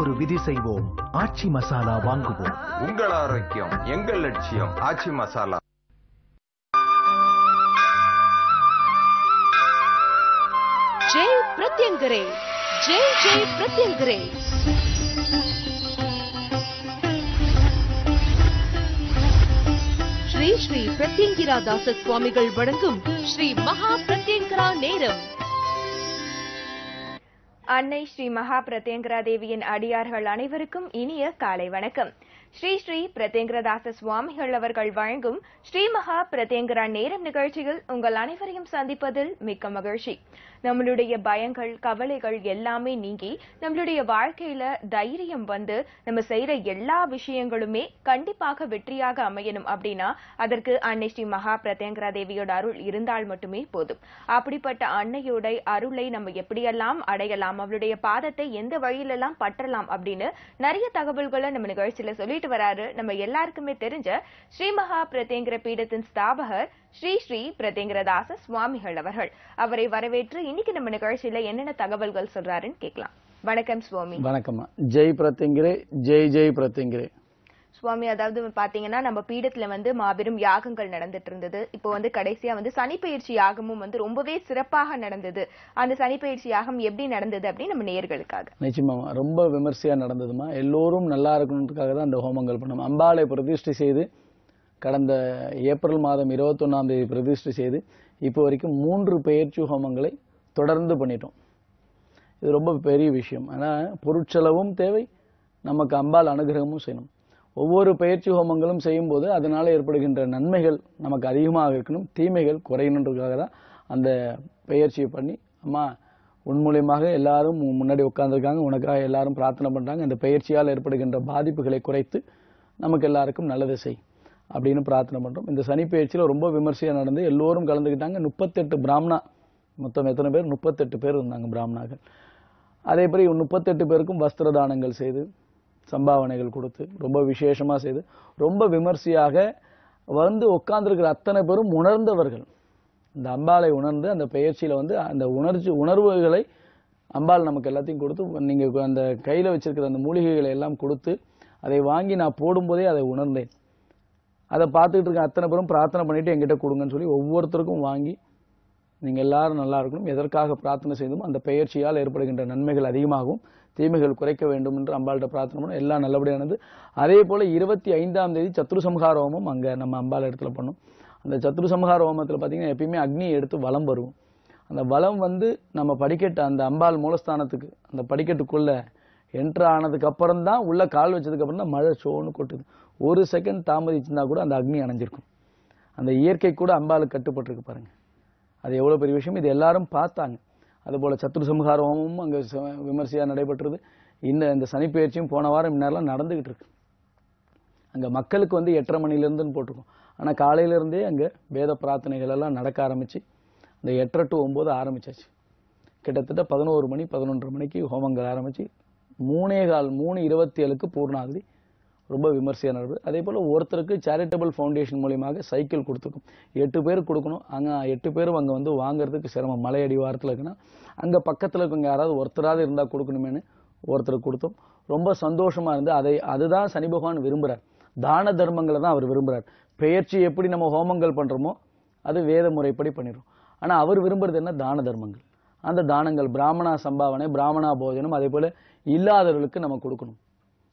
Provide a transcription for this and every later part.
ஒரு விதி செய்வோம். ஆட்சி மசாலா வாங்குவோம். உங்கள் ஆரோக்கியம் எங்கள் லட்சியம் ஆட்சி மசாலா. ஜெய் பிரத்யங்கரே ஜெய் ஜெய் பிரத்யங்கரே. ஸ்ரீ ஸ்ரீ பிரத்யங்கிரா தாச சுவாமிகள் வழங்கும் ஸ்ரீ மகா பிரத்யங்கரா நேரம். அன்னை ஸ்ரீ மகா பிரத்யங்கரா தேவியின் அடியார்கள் அனைவருக்கும் இனிய காலை வணக்கம். ஸ்ரீ ஸ்ரீ பிரத்யங்கரதாச சுவாமிகள் அவர்கள் வழங்கும் ஸ்ரீ மகா பிரத்யங்கரா நேரம் நிகழ்ச்சியில் உங்கள் அனைவரையும் சந்திப்பதில் மிக்க மகிழ்ச்சி. நம்மளுடைய பயங்கள் கவலைகள் எல்லாமே நீங்கி நம்மளுடைய வாழ்க்கையில தைரியம் வந்து நம்ம செய்யற எல்லா விஷயங்களுமே கண்டிப்பாக வெற்றியாக அமையணும் அப்படின்னா அதற்கு அன்னை ஸ்ரீ மகா பிரத்யங்கரா தேவியோட அருள் இருந்தால் மட்டுமே போதும். அப்படிப்பட்ட அன்னையோட அருளை நம்ம எப்படியெல்லாம் அடையலாம் அவளுடைய பாதத்தை எந்த வழியிலெல்லாம் பற்றலாம் அப்படின்னு நிறைய தகவல்களை நம்ம நிகழ்ச்சியில சொல்லிட்டு வராரு. நம்ம எல்லாருக்குமே தெரிஞ்ச ஸ்ரீ மகா பிரத்யங்கர பீடத்தின் ஸ்தாபகர் ஸ்ரீ ஸ்ரீ பிரத்யங்கரதாச சுவாமிகள் அவர்கள். அவரை வரவேற்று இன்னைக்கு நம்ம நிகழ்ச்சியில என்னென்ன தகவல்கள் சொல்றாருன்னு கேட்கலாம். வணக்கம் சுவாமி. வணக்கம்மா. ஜெய் பிரத்யங்கிரே ஜெய் ஜெய் பிரத்யங்கிரே சுவாமி அதாவது பாத்தீங்கன்னா நம்ம பீடத்துல வந்து மாபெரும் யாகங்கள் நடந்துட்டு இருந்தது. இப்போ வந்து கடைசியா வந்து சனிப்பெயர்ச்சி யாகமும் வந்து ரொம்பவே சிறப்பாக நடந்தது. அந்த சனிப்பெயர்ச்சி யாகம் எப்படி நடந்தது அப்படின்னு நம்ம நேயர்களுக்காக. நிச்சயமாமா ரொம்ப விமர்சையா நடந்ததுமா எல்லோரும் நல்லா இருக்கணுன்றதுக்காக தான் அந்த ஹோமங்கள் பண்ணோம். அம்பாளை பிரதிஷ்டை செய்து கடந்த ஏப்ரல் மாதம் இருபத்தொன்னாம் தேதி பிரதிஷ்டை செய்து இப்போ வரைக்கும் மூன்று பெயர்ச்சி ஹோமங்களை தொடர்ந்து பண்ணிட்டோம். இது ரொம்ப பெரிய விஷயம். ஆனால் பொருட்செலவும் தேவை நமக்கு அம்பாள் அனுகிரகமும் செய்யணும். ஒவ்வொரு பயிற்சி ஹோமங்களும் செய்யும்போது அதனால் ஏற்படுகின்ற நன்மைகள் நமக்கு அதிகமாக இருக்கணும். தீமைகள் குறையணுன்றதுக்காக தான் அந்த பயிற்சியை பண்ணி அம்மா உன் மூலியமாக எல்லாரும் முன்னாடி உட்காந்துருக்காங்க உனக்காக எல்லாரும் பிரார்த்தனை பண்ணுறாங்க இந்த பயிற்சியால் ஏற்படுகின்ற பாதிப்புகளை குறைத்து நமக்கு எல்லாருக்கும் நல்லது செய். அப்படின்னு பிரார்த்தனை பண்ணுறோம் இந்த சனி பயிற்சியில் ரொம்ப விமர்சையாக நடந்து எல்லோரும் கலந்துக்கிட்டாங்க. முப்பத்தெட்டு பிராமணா மொத்தம் எத்தனை பேர்? முப்பத்தெட்டு பேர் இருந்தாங்க பிராமணாக்கள் அதே மாதிரி முப்பத்தெட்டு பேருக்கும் வஸ்திர தானங்கள் செய்து சம்பாவனைகள் கொடுத்து ரொம்ப விசேஷமாக செய்து ரொம்ப விமர்சையாக வந்து உட்காந்துருக்கிற அத்தனை பேரும் உணர்ந்தவர்கள். இந்த அம்பாளை உணர்ந்து அந்த பயிற்சியில் வந்து அந்த உணர்ச்சி உணர்வுகளை அம்பாள் நமக்கு எல்லாத்தையும் கொடுத்து நீங்கள் அந்த கையில் வச்சுருக்கிற அந்த மூலிகைகளை எல்லாம் கொடுத்து அதை வாங்கி நான் போடும்போதே அதை உணர்ந்தேன். அதை பார்த்துக்கிட்டு இருக்க அத்தனை பேரும் பிரார்த்தனை பண்ணிட்டு எங்கிட்ட கொடுங்கன்னு சொல்லி ஒவ்வொருத்தருக்கும் வாங்கி நீங்கள் எல்லாரும் நல்லா இருக்கணும். எதற்காக பிரார்த்தனை செய்தும் அந்த பயிற்சியால் ஏற்படுகின்ற நன்மைகள் அதிகமாகவும் தீமைகள் குறைக்க வேண்டும் என்று அம்பாள்கிட்ட பிரார்த்தனை பண்ணோம். எல்லாம் நல்லபடியானது. அதே போல் இருபத்தி ஐந்தாம் தேதி சத்ரு சம்ஹார ஹோமம் அங்கே நம்ம அம்பாள் இடத்துல பண்ணோம். அந்த சத்ரு சம்ஹார ஹோமத்தில் பார்த்தீங்கன்னா எப்பயுமே அக்னியை எடுத்து வளம் வருவோம். அந்த வளம் வந்து நம்ம படிக்கட்டு அந்த அம்பாள் மூலஸ்தானத்துக்கு அந்த படிக்கட்டுக்குள்ளே என்ட்ரு ஆனதுக்கப்புறம் தான் உள்ளே கால் வச்சதுக்கப்புறம் தான் மழை சோன்னு கொட்டுது. ஒரு செகண்ட் தாமதிச்சிருந்தா கூட அந்த அக்னி அணைஞ்சிருக்கும். அந்த இயற்கை கூட அம்பாளுக்கு கட்டுப்பட்டிருக்கு பாருங்க. அது எவ்வளோ பெரிய விஷயம்? இது எல்லாரும் பார்த்தாங்க. அதுபோல் சத்ரு சம்ஹார ஹோமமும் அங்கே ச- நடைபெற்றது. இந்த இந்த சனிப்பெயர்ச்சியும் போன வாரம் இந்நேரம்லாம் நடந்துகிட்டு இருக்கு. அங்கே மக்களுக்கு வந்து எட்டரை மணிலேருந்துன்னு போட்டிருக்கோம். ஆனால் காலையிலேருந்தே அங்கே வேத பிரார்த்தனைகள் எல்லாம் நடக்க ஆரம்பித்து அந்த எட்டரை டு ஒம்பது ஆரம்பிச்சாச்சு. கிட்டத்தட்ட பதினோரு மணி பதினொன்றரை மணிக்கு ஹோமங்கள் ஆரம்பித்து மூணே கால் மூணு இருபத்தி ஏழுக்கு பூர்ணாகுதி ரொம்ப விமர்சையாக நடக்குது அதே போல் ஒருத்தருக்கு சேரிட்டபிள் ஃபவுண்டேஷன் மூலியமாக சைக்கிள் கொடுத்துருக்கோம். எட்டு பேர் கொடுக்கணும். அங்கே எட்டு பேரும் அங்கே வந்து வாங்குறதுக்கு சிரமம். மலையடி வாரத்தில் இருக்குன்னா அங்கே பக்கத்தில் இருக்கவங்க யாராவது ஒருத்தராவது இருந்தால் கொடுக்கணுமேனு ஒருத்தருக்கு கொடுத்தோம். ரொம்ப சந்தோஷமாக இருந்து அதை அதுதான் சனி பகவான் விரும்புகிறார் தான தர்மங்களை தான் அவர் விரும்புகிறார் பெயர்ச்சி எப்படி நம்ம ஹோமங்கள் பண்ணுறோமோ அது வேத முறைப்படி பண்ணிடுறோம். ஆனால் அவர் விரும்புகிறது என்ன? தான தர்மங்கள். அந்த தானங்கள் பிராமணா சம்பாவனை பிராமணா போஜனம் அதே போல் இல்லாதவர்களுக்கு நம்ம கொடுக்கணும்.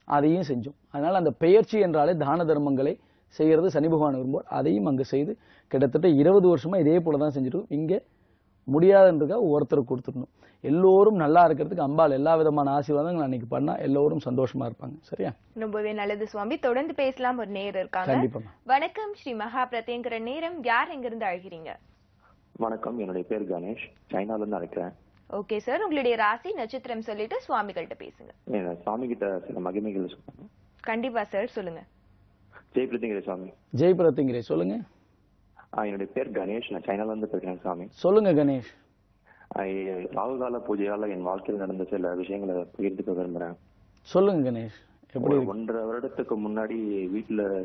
அதையும் செஞ்சோம். அதனால அந்த பெயர்ச்சி என்றாலே தான தர்மங்களை செய்யறது சனி பகவான் விரும்புவார். அதையும் அங்க செய்து கிட்டத்தட்ட இருபது வருஷமா இதே போல தான் செஞ்சுட்டு இங்க முடியாதுன்றதுக்காக ஒருத்தருக்கு கொடுத்துடணும். எல்லோரும் நல்லா இருக்கிறதுக்கு அம்பாள் எல்லா விதமான ஆசீர்வாதங்கள் அன்னைக்கு பண்ணா எல்லோரும் சந்தோஷமா இருப்பாங்க. சரியா? ரொம்பவே நல்லது சுவாமி. தொடர்ந்து பேசலாம் ஒரு நேயர் இருக்காங்க. கண்டிப்பாமா வணக்கம் ஸ்ரீ மகா பிரத்யங்கர நேரம் யார் எங்கிருந்து அழைக்கிறீங்க? வணக்கம் என்னுடைய பேர் கணேஷ். சைனால இருந்து அழைக்கிறேன். ஓகே சார் உங்களுடைய ராசி நட்சத்திரம் சொல்லிட்டு சுவாமிகள்ட்ட பேசுங்க. என் சாமி கிட்ட சில மகிமைகள் கண்டிப்பா சார் சொல்லுங்க. ஜெய் பிரதிங்கிற சாமி ஜெய் பிரத்திங்கிரே சொல்லுங்க. ஆ, என்னுடைய பேர் கணேஷ். நான் சைனால இருந்து பேசுறேன் சாமி சொல்லுங்க கணேஷ். ஆ, எ- ராகு கால பூஜையால என் வாழ்க்கையில் நடந்த சில விஷயங்களை பகிர்ந்துக்க விரும்புறேன். சொல்லுங்க கணேஷ். எப்படி? ஒன்றரை வருடத்துக்கு முன்னாடி வீட்டுல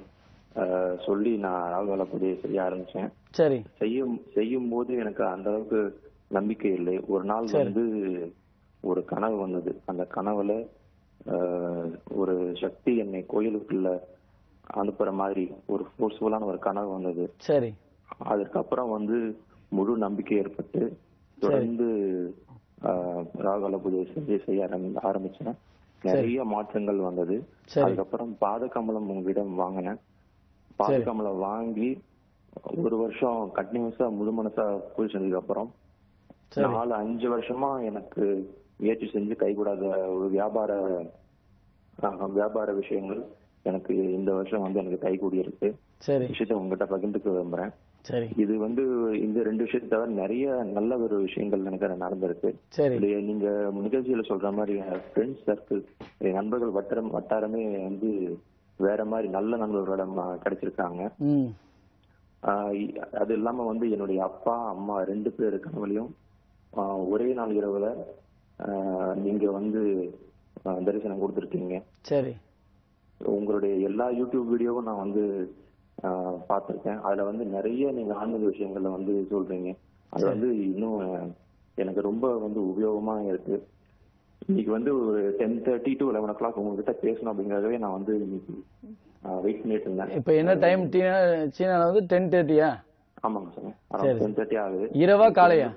சொல்லி நான் ராகு கால பூஜையை செய்ய ஆரம்பிச்சேன். சரி. செய்யும் செய்யும் போது எனக்கு அந்த அளவுக்கு நம்பிக்கை இல்லை. ஒரு நாள். வந்து ஒரு கனவு வந்தது. அந்த கனவுல ஒரு சக்தி என்னை கோயிலுக்குள்ள அனுப்புற மாதிரி ஒரு ஃபோர்ஸ்ஃபுல்லான ஒரு கனவு வந்தது. சரி. அதற்கப்புறம் வந்து முழு நம்பிக்கை ஏற்பட்டு தொடர்ந்து ஆஹ், ராகல பூஜை செஞ்சு செய்ய ஆரம்பி- ஆரம்பிச்சேன். நிறைய மாற்றங்கள் வந்தது. அதுக்கப்புறம் பாதகமலம் உங்களிடம் வாங்கினேன். பாதகமலம் வாங்கி ஒரு வருஷம் கண்டினியூஸா முழு மனசா பூஜை செஞ்சதுக்கு அப்புறம் நாலு அஞ்சு வருஷமா எனக்கு முயற்சி செஞ்சு கைகூடாத ஒரு வியாபார வியாபார விஷயங்கள் எனக்கு இந்த வருஷம் வந்து எனக்கு கைகூடி இருக்கு சரி. விஷயத்த உங்ககிட்ட பகிர்ந்துக்க விரும்புறேன். சரி. இது வந்து இந்த ரெண்டு விஷயத்தை தவிர நிறைய நல்ல ஒரு விஷயங்கள் எனக்கு நடந்திருக்கு. நீங்க நிகழ்ச்சியில சொல்ற மாதிரி ஃப்ரெண்ட்ஸ் சர்க்கிள் என் நண்பர்கள் வட்டாரம் வட்டாரமே வந்து வேற மாதிரி நல்ல நண்பர்களோட கிடைச்சிருக்காங்க. அது இல்லாம வந்து என்னுடைய அப்பா அம்மா ரெண்டு பேர் கனவுலையும் ஒரே நாள் இரவுல நீங்க வந்து தரிசனம் கொடுத்துருக்கீங்க. சரி. உங்களுடைய எல்லா யூடியூப் வீடியோவும் நான் வந்து பார்த்திருக்கேன். அதுல வந்து நிறைய நீங்க ஆன்மீக விஷயங்கள்ல வந்து சொல்றீங்க. அது வந்து இன்னும் எனக்கு ரொம்ப வந்து உபயோகமா இருக்கு. இன்னைக்கு வந்து ஒரு ten thirty to eleven o'clock உங்ககிட்ட பேசணும் அப்படிங்கறதவே நான் வந்து இன்னைக்கு வெயிட் பண்ணிட்டு இருந்தேன். இப்போ என்ன டைம் சீனா சீனால வந்து டென் தேர்ட்டியா ஆமாங்க சார். டென் தேர்ட்டி ஆகுது. இரவா காலையா?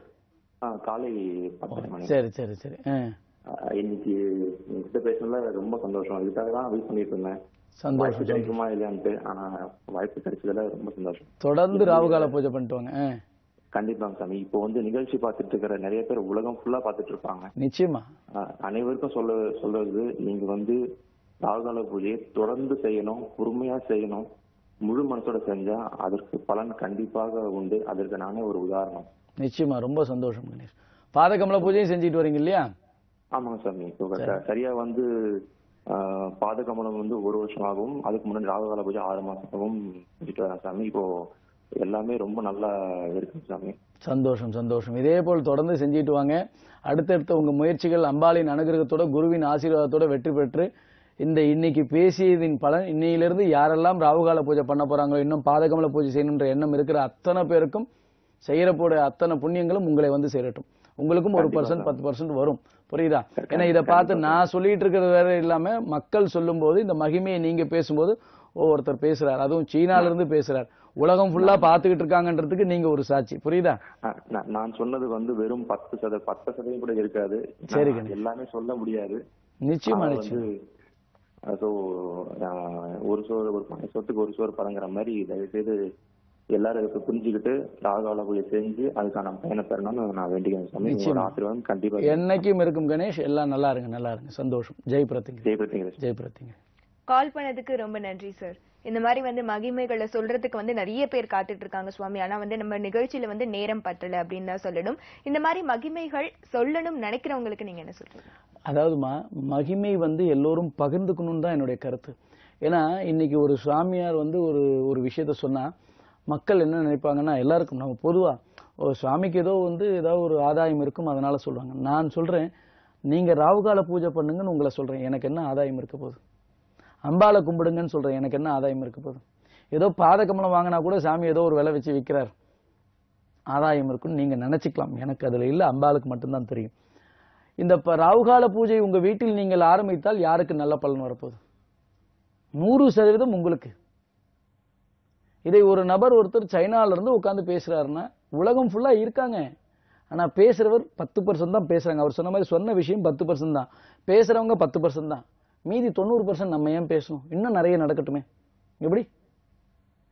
காலை பத்தரை மணி. சரி சரி சரி. இன்னைக்கு உங்ககிட்ட பேசுனதுல ரொம்ப சந்தோஷம். இதுக்காக தான் வெயிட் பண்ணிட்டு இருந்தேன். சந்தோஷம். கிடைக்குமா இல்லையான்ட்டு ஆனா வாய்ப்பு கிடைச்சதுல ரொம்ப சந்தோஷம். தொடர்ந்து ராவுகால பூஜை பண்ணிட்டு வாங்க கண்டிப்பாங்க சாமி. இப்போ வந்து நிகழ்ச்சி பார்த்துட்டு இருக்கிற நிறைய பேர் உலகம் ஃபுல்லா பார்த்துட்டு இருப்பாங்க. நிச்சயமா. அனைவருக்கும் சொல்ல சொல்றது நீங்க வந்து ராகுகால பூஜையை தொடர்ந்து செய்யணும் பொறுமையா செய்யணும். முழு மனசோட செஞ்சா அதற்கு பலன் கண்டிப்பாக உண்டு. அதற்கு நானே ஒரு உதாரணம். நிச்சயமா ரொம்ப சந்தோஷம் கணேஷ். பாதகமல பூஜையும் செஞ்சுட்டு வரீங்க இல்லையா? ஆமாங்க சாமி இப்போ சரியா வந்து பாதகமலம் வந்து ஒரு வருஷமாகவும் அதுக்கு முன்னாடி ராகுகால பூஜை ஆறு மாசமாகவும் செஞ்சுட்டு வரேன் சாமி. இப்போ எல்லாமே ரொம்ப நல்லா இருக்குங்க சாமி. சந்தோஷம் சந்தோஷம். இதே போல் தொடர்ந்து செஞ்சுட்டு வாங்க. அடுத்தடுத்த உங்க முயற்சிகள் அம்பாளின் அனுகிரகத்தோட குருவின் ஆசீர்வாதத்தோட வெற்றி பெற்று இந்த இன்னைக்கு பேசியதின் பலன் இன்னையிலிருந்து யாரெல்லாம் ராவுகால பூஜை பண்ண போறாங்களோ இன்னும் பாதகமல பூஜை செய்யணுன்ற எண்ணம் இருக்கிற அத்தனை பேருக்கும் செய்யற போட அத்தனை புண்ணியங்களும் உங்களை வந்து சேரட்டும். உங்களுக்கும் ஒரு பர்சன்ட் பத்து பர்சன்ட் வரும். புரியுதா? ஏன்னா இதை பார்த்து நான் சொல்லிட்டு இருக்கிறது வேற இல்லாம மக்கள் சொல்லும்போது இந்த மகிமையை நீங்க பேசும்போது ஓ ஒருத்தர் பேசுறார். அதுவும் சீனால இருந்து பேசுறார். உலகம் ஃபுல்லா பாத்துக்கிட்டு இருக்காங்கன்றதுக்கு நீங்க ஒரு சாட்சி. புரியுதா? நான் சொன்னது வந்து வெறும் பத்து சத பத்து சதவீதம் கூட இருக்காது. சரி. எல்லாமே சொல்ல முடியாது. நிச்சயமா நிச்சயம். ஸோ ஒரு சோறு ஒரு பனை சொத்துக்கு ஒரு சோறு பழங்குற மாதிரி தயவு செய்து எல்லாரும் இதை புரிஞ்சுக்கிட்டு ராகால பூஜை செஞ்சு அதுக்கான பயனை பெறணும்னு நான் வேண்டிக்கிறேன் சாமி. உங்களோட. ஆசீர்வாதம் கண்டிப்பா என்னைக்கும் இருக்கும் கணேஷ். எல்லாம் நல்லா இருங்க நல்லா இருங்க. சந்தோஷம். ஜெய் பிரத்திங்க. ஜெய் பிரதிங்க ஜெய் பிரத்திங்க. கால் பண்ணதுக்கு ரொம்ப நன்றி சார். இந்த மாதிரி வந்து மகிமைகளை சொல்றதுக்கு வந்து நிறைய பேர் காத்துட்டு இருக்காங்க சுவாமி. ஆனா வந்து நம்ம நிகழ்ச்சியில வந்து நேரம் பத்தல அப்படின்னு தான் சொல்லணும். இந்த மாதிரி மகிமைகள் சொல்லணும் நினைக்கிறவங்களுக்கு நீங்க என்ன சொல்றீங்க? அதாவதுமா மகிமை வந்து எல்லோரும் பகிர்ந்துக்கணும்னு தான் என்னுடைய கருத்து. ஏன்னா இன்னைக்கு ஒரு சாமியார் வந்து ஒரு ஒரு விஷயத்த சொன்னால் மக்கள் என்ன நினைப்பாங்கன்னா எல்லாருக்கும் நம்ம பொதுவாக ஒரு சுவாமிக்கு ஏதோ வந்து ஏதோ ஒரு ஆதாயம் இருக்கும் அதனால் சொல்லுவாங்க நான் சொல்கிறேன் நீங்கள் ராவுகால பூஜை பண்ணுங்கன்னு உங்களை சொல்கிறேன் எனக்கு என்ன ஆதாயம் இருக்க போகுது? அம்பாளை கும்பிடுங்கன்னு சொல்கிறேன் எனக்கு என்ன ஆதாயம் இருக்க போகுது? ஏதோ பாதகமலம் வாங்கினா கூட சாமி ஏதோ ஒரு விலை வச்சு விற்கிறார் ஆதாயம் இருக்குன்னு நீங்கள் நினச்சிக்கலாம். எனக்கு அதில் இல்லை அம்பாளுக்கு மட்டும்தான் தெரியும். இந்த ப- ராவுகால பூஜை உங்க வீட்டில் நீங்கள் ஆரம்பித்தால் யாருக்கு நல்ல பலன் வரப்போகுது? நூறு சதவீதம் உங்களுக்கு. இதை ஒரு நபர் ஒருத்தர் சைனால இருந்து பேசுகிறாருன்னா பேசுறாருன்னா உலகம் ஃபுல்லா இருக்காங்க. ஆனா பேசுறவர் பத்து பர்சன்ட் தான் பேசுறாங்க. அவர் சொன்ன மாதிரி சொன்ன விஷயம் பத்து பர்சன்ட் தான். பேசுறவங்க பத்து பர்சன்ட் தான். மீதி தொண்ணூறு பர்சன்ட் நம்ம ஏன் பேசணும்? இன்னும் நிறைய நடக்கட்டுமே. எப்படி?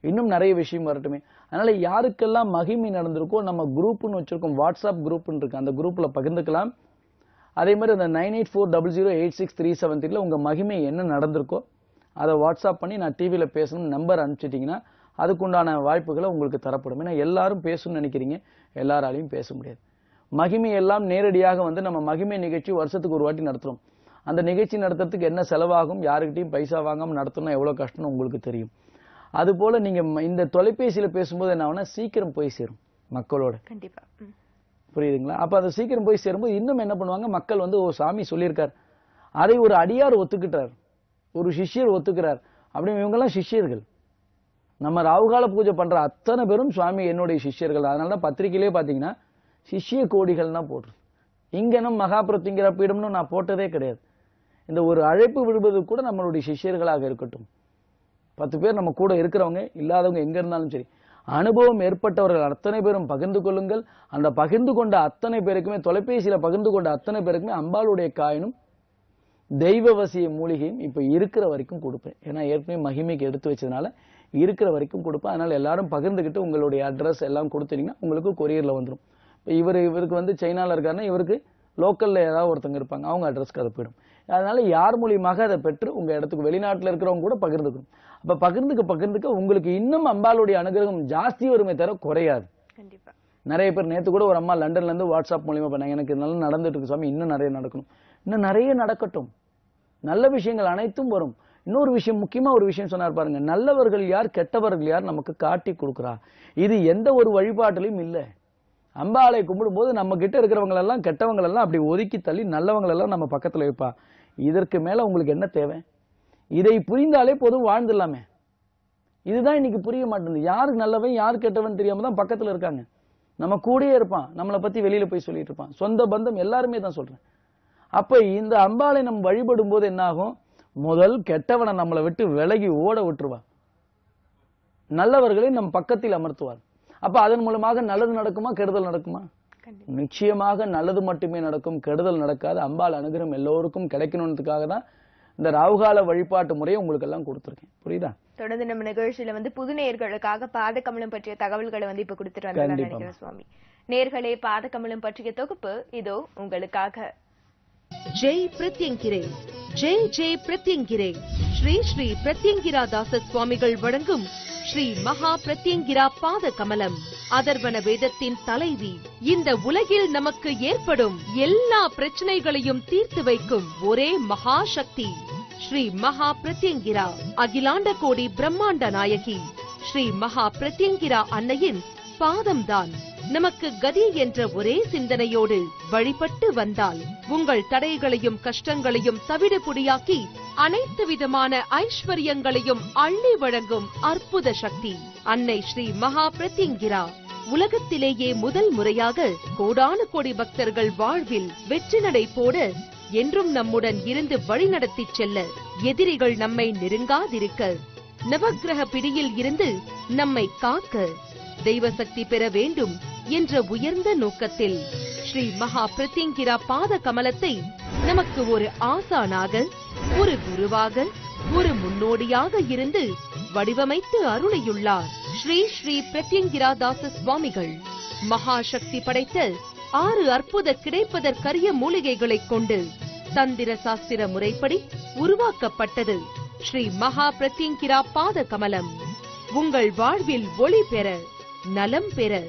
இன்னும் நிறைய விஷயம் வரட்டுமே. அதனால யாருக்கெல்லாம் மகிமை நடந்திருக்கோ நம்ம குரூப்னு வச்சிருக்கோம். வாட்ஸ்அப் குரூப்னு இருக்கு. அந்த குரூப்ல பகிர்ந்துக்கலாம். அதே மாதிரி அந்த nine eight four double zero eight six three seven த்ரீல உங்கள் மகிமை என்ன நடந்திருக்கோ அதை வாட்ஸ்அப் பண்ணி நான் டிவியில் பேசணும்னு நம்பர் அனுப்பிச்சிட்டிங்கன்னா அதுக்குண்டான வாய்ப்புகளை உங்களுக்கு தரப்படும். ஏன்னா எல்லாரும் பேசணும்னு நினைக்கிறீங்க எல்லாராலையும் பேச முடியாது. மகிமை எல்லாம் நேரடியாக வந்து நம்ம மகிமை நிகழ்ச்சி வருஷத்துக்கு ஒரு வாட்டி நடத்துகிறோம் அந்த நிகழ்ச்சி நடத்துறதுக்கு என்ன செலவாகும் யாருக்கிட்டையும் பைசா வாங்காமல் நடத்தணும் எவ்வளோ கஷ்டம்னு உங்களுக்கு தெரியும். அது நீங்கள் இந்த தொலைபேசியில் பேசும்போது என்ன ஆகும்னா சீக்கிரம் போய் சேரும் மக்களோட. கண்டிப்பாக புரியுதுங்களா? அப்போ அது சீக்கிரம் போய் சேரும்போது இன்னும் என்ன பண்ணுவாங்க? மக்கள் வந்து ஓ சாமி சொல்லியிருக்கார். அதை ஒரு அடியார் ஒத்துக்கிட்டார். ஒரு சிஷ்யர் ஒத்துக்கிறார். அப்படின்னு இவங்கெல்லாம் சிஷ்யர்கள். நம்ம ராவுகால பூஜை பண்ணுற அத்தனை பேரும் சுவாமி என்னுடைய சிஷ்யர்கள். அதனால தான் பத்திரிகையிலே பார்த்தீங்கன்னா சிஷ்ய கோடிகள் தான் போட்டுரு இங்கனும் மகாபுரத்திங்கிற பீடம்னு நான் போட்டதே கிடையாது. இந்த ஒரு அழைப்பு விடுவது கூட நம்மளுடைய சிஷ்யர்களாக இருக்கட்டும். பத்து பேர் நம்ம கூட இருக்கிறவங்க இல்லாதவங்க எங்கே இருந்தாலும் சரி. அனுபவம் ஏற்பட்டவர்கள் அத்தனை பேரும் பகிர்ந்து கொள்ளுங்கள். அந்த பகிர்ந்து கொண்ட அத்தனை பேருக்குமே தொலைபேசியில் பகிர்ந்து கொண்ட அத்தனை பேருக்குமே அம்பாளுடைய காயினும் தெய்வவசிய மூலிகையும் இப்போ இருக்கிற வரைக்கும் கொடுப்பேன். ஏன்னா ஏற்கனவே மகிமைக்கு எடுத்து வச்சதுனால இருக்கிற வரைக்கும் கொடுப்பேன். அதனால் எல்லாரும் பகிர்ந்துக்கிட்டு உங்களுடைய அட்ரஸ் எல்லாம் கொடுத்தீங்கன்னா உங்களுக்கு கொரியரில் வந்துடும் இப்போ இவர் இவருக்கு வந்து சைனாவில் இருக்காருன்னா இவருக்கு லோக்கலில் ஏதாவது ஒருத்தங்க இருப்பாங்க. அவங்க அட்ரஸ்க்கு அது போயிடும். அதனால் யார் மூலியமாக அதை பெற்று உங்கள் இடத்துக்கு வெளிநாட்டில் இருக்கிறவங்க கூட பகிர்ந்துக்கணும். அப்ப பகிர்ந்துக்க பகிர்ந்துக்க உங்களுக்கு இன்னும் அம்பாளுடைய அனுகிரகம் ஜாஸ்தி வருமே தவிர குறையாது. நிறைய பேர் நேத்து கூட ஒரு அம்மா லண்டன்ல இருந்து வாட்ஸ்அப் மூலியமா பண்ணாங்க. எனக்கு நல்லா நடந்துட்டு இருக்கு சாமி இன்னும் நிறைய நடக்கணும். இன்னும் நிறைய நடக்கட்டும். நல்ல விஷயங்கள் அனைத்தும் வரும். இன்னொரு விஷயம் முக்கியமா ஒரு விஷயம் சொன்னார் பாருங்க. நல்லவர்கள் யார் கெட்டவர்கள் யார் நமக்கு காட்டி கொடுக்குறா? இது எந்த ஒரு வழிபாட்டிலையும் இல்லை. அம்பாளை கும்பிடும்போது நம்ம கிட்ட இருக்கிறவங்க எல்லாம் கெட்டவங்க எல்லாம் அப்படி ஒதுக்கி தள்ளி நல்லவங்க எல்லாம் நம்ம பக்கத்துல வைப்பா. இதற்கு மேல உங்களுக்கு என்ன தேவை? இதை புரிந்தாலே போதும் வாழ்ந்துடலாமே. இதுதான் இன்னைக்கு புரிய மாட்டேங்குது. யாருக்கு நல்லவன் யார் கெட்டவன் தெரியாம தான் பக்கத்துல இருக்காங்க. நம்ம கூடயே இருப்பான். நம்மளை பத்தி வெளியில போய் சொல்லிட்டு இருப்பான். சொந்த பந்தம் எல்லாருமே தான் சொல்றேன். அப்ப இந்த அம்பாளை நம்ம வழிபடும் போது என்ன ஆகும் முதல் கெட்டவனை நம்மளை விட்டு விலகி ஓட விட்டுருவா. நல்லவர்களை நம் பக்கத்தில் அமர்த்துவார். அப்ப அதன் மூலமாக நல்லது நடக்குமா கெடுதல் நடக்குமா? நிச்சயமாக நல்லது மட்டுமே நடக்கும் கெடுதல் நடக்காது. அம்பாள் அனுகிரகம் எல்லோருக்கும் கிடைக்கணுன்றதுக்காக தான் இந்த ராவுகால வழிபாட்டு முறையை உங்களுக்கு எல்லாம் கொடுத்துருக்கேன். புரியுதா? தொடர்ந்து நம்ம நிகழ்ச்சியில வந்து புது நேயர்களுக்காக பாதகமலம் பற்றிய தகவல்களை வந்து இப்ப கொடுத்துட்டு. நினைக்கிறேன் சுவாமி. நேர்களே பாதகமலம் பற்றிய தொகுப்பு இதோ உங்களுக்காக. ஜெய் பிரத்யங்கிரே. ஜெய் ஜெய் பிரத்யங்கிரே. ஸ்ரீ ஸ்ரீ பிரத்யங்கிரா தாச சுவாமிகள் வழங்கும் ஸ்ரீ மகா பிரத்யங்கிரா பாத கமலம் அதர்வன வேதத்தின் தலைவி இந்த உலகில் நமக்கு ஏற்படும் எல்லா பிரச்சனைகளையும் தீர்த்து வைக்கும் ஒரே மகா சக்தி ஸ்ரீ மகா பிரத்யங்கிரா அகிலாண்ட கோடி பிரம்மாண்ட நாயகி ஸ்ரீ மகா பிரத்யங்கிரா அன்னையின் பாதம்தான். நமக்கு கதி என்ற ஒரே சிந்தனையோடு வழிபட்டு வந்தால் உங்கள் தடைகளையும் கஷ்டங்களையும் தவிடுபுடியாக்கி அனைத்து விதமான ஐஸ்வர்யங்களையும் அள்ளி வழங்கும் அற்புத சக்தி. அன்னை ஸ்ரீ மகா பிரத்யங்கிரா உலகத்திலேயே முதல் முறையாக கோடானு கோடி பக்தர்கள் வாழ்வில் வெற்றி நடை போட என்றும் நம்முடன் இருந்து வழிநடத்திச் செல்ல எதிரிகள் நம்மை நெருங்காதிருக்க. நவக்கிரக பிடியில் இருந்து நம்மை காக்க தெய்வ சக்தி பெற வேண்டும் என்ற உயர்ந்த நோக்கத்தில் ஸ்ரீ மகா பிரத்யங்கிரா பாத கமலத்தை நமக்கு ஒரு ஆசானாக ஒரு குருவாக ஒரு முன்னோடியாக இருந்து வடிவமைத்து அருளியுள்ளார். ஸ்ரீ ஸ்ரீ பிரத்யங்கிரா தாச சுவாமிகள். மகா சக்தி படைத்த ஆறு அற்புத கிடைப்பதற்கரிய மூலிகைகளைக் கொண்டு தந்திர சாஸ்திர முறைப்படி உருவாக்கப்பட்டது. ஸ்ரீ மகா பிரத்யங்கிரா பாத கமலம். உங்கள் வாழ்வில் ஒளி பெற நலம் பெற